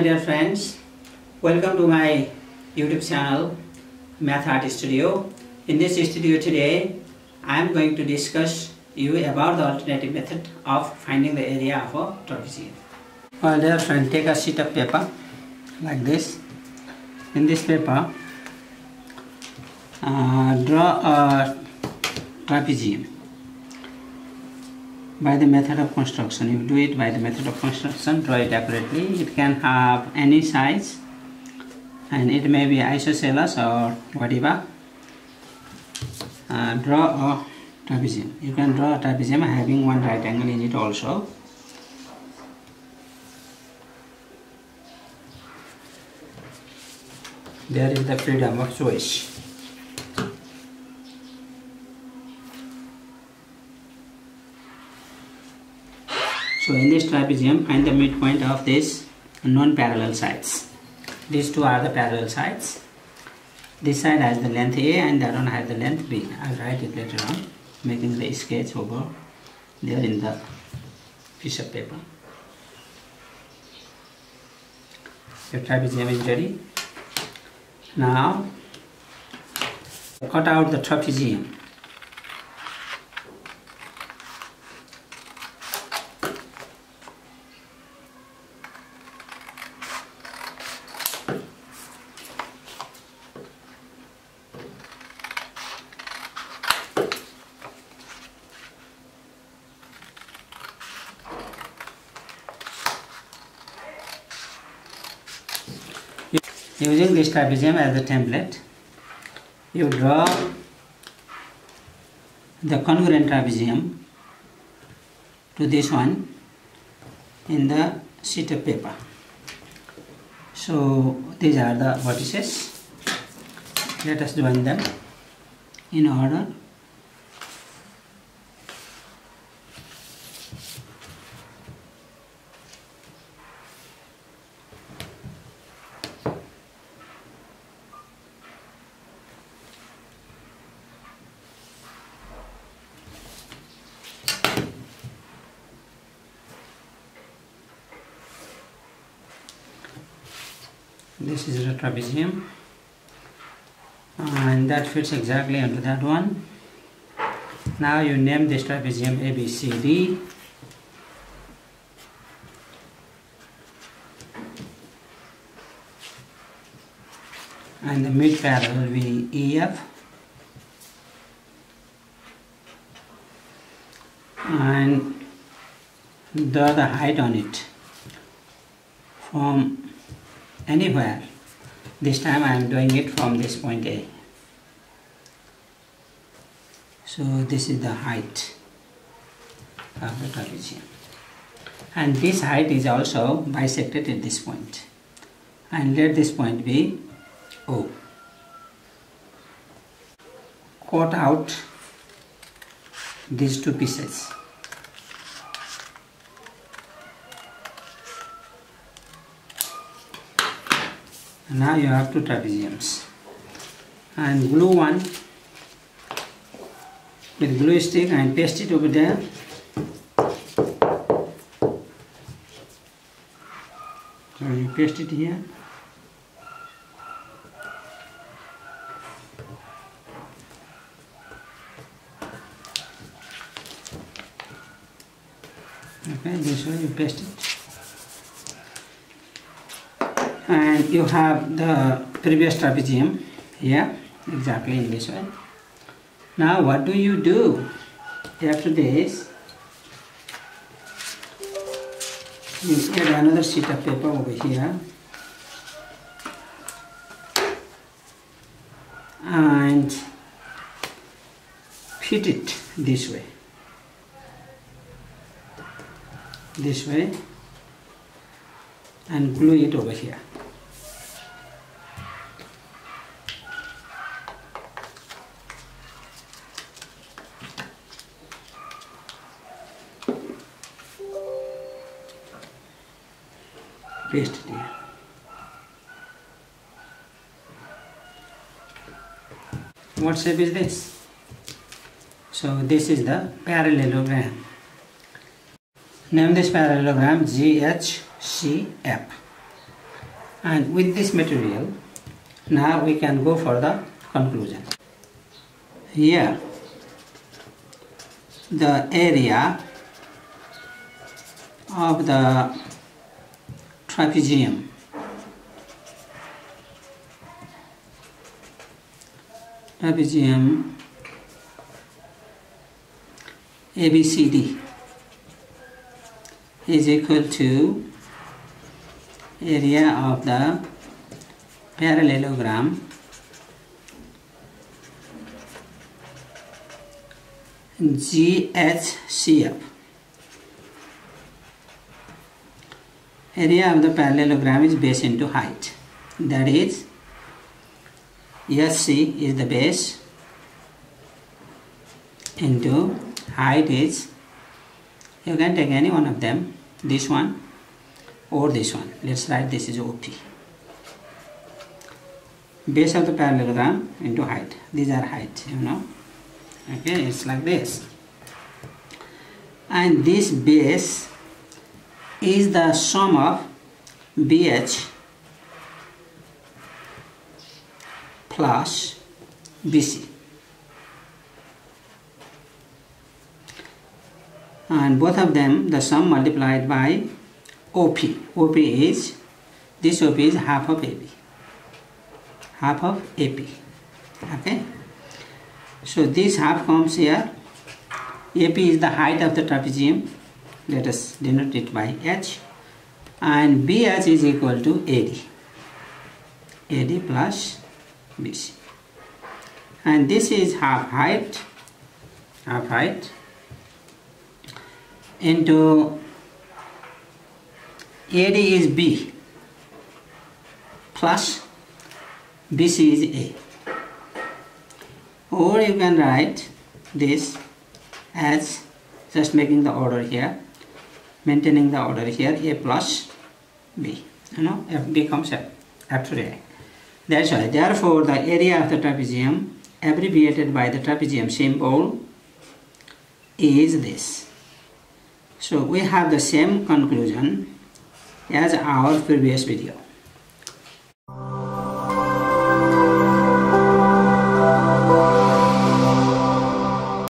my dear friends. Welcome to my YouTube channel Math Art Studio. In this studio today, I am going to discuss you about the alternative method of finding the area of a trapezium. Well, dear friend, take a sheet of paper like this. In this paper, uh, draw a trapezium by the method of construction. You do it by the method of construction, draw it accurately. It can have any size and it may be isosceles or whatever. Uh, draw a trapezium. You can draw a trapezium having one right angle in it also. There is the freedom of choice. So in this trapezium, find the midpoint of these non-parallel sides. These two are the parallel sides. This side has the length A and that one has the length B. I'll write it later on, making the sketch over there in the piece of paper. Your trapezium is ready. Now, cut out the trapezium. Using this trapezium as a template you draw the congruent trapezium to this one in the sheet of paper. So these are the vertices. Let us join them in order this is a trapezium uh, and that fits exactly onto that one. Now you name this trapezium ABCD and the mid parallel will be EF and the height on it from anywhere. This time I am doing it from this point A. So this is the height of the trapezium. And this height is also bisected at this point. And let this point be O. Cut out these two pieces. Now you have two trapeziums and glue one with glue stick and paste it over there. So you paste it here. Okay this way you paste it and you have the previous trapezium here. Exactly in this way. Now what do you do? After this. You get another sheet of paper over here. And fit it this way. This way. And glue it over here it here. What shape is this? So this is the parallelogram. Name this parallelogram GHCF. and with this material now we can go for the conclusion here the area of the trapezium trapezium ABCD is equal to area of the parallelogram. GHCF. Area of the parallelogram is base into height. That is, SC is the base into height is, you can take any one of them, this one or this one. Let's write this is OP. Base of the parallelogram into height. These are height, you know. Okay, it's like this. And this base is the sum of BH plus BC. And both of them, the sum multiplied by OP. OP is, this OP is half of AB. Half of AP. Okay. So this half comes here. AP is the height of the trapezium. Let us denote it by H. And BH is equal to AD. AD plus BC. And this is half height. Half height into AD is B plus BC is A. Or you can write this as just making the order here, maintaining the order here, A plus B. You know, F becomes F after A. That's why. Therefore, the area of the trapezium abbreviated by the trapezium symbol is this. So we have the same conclusion as our previous video.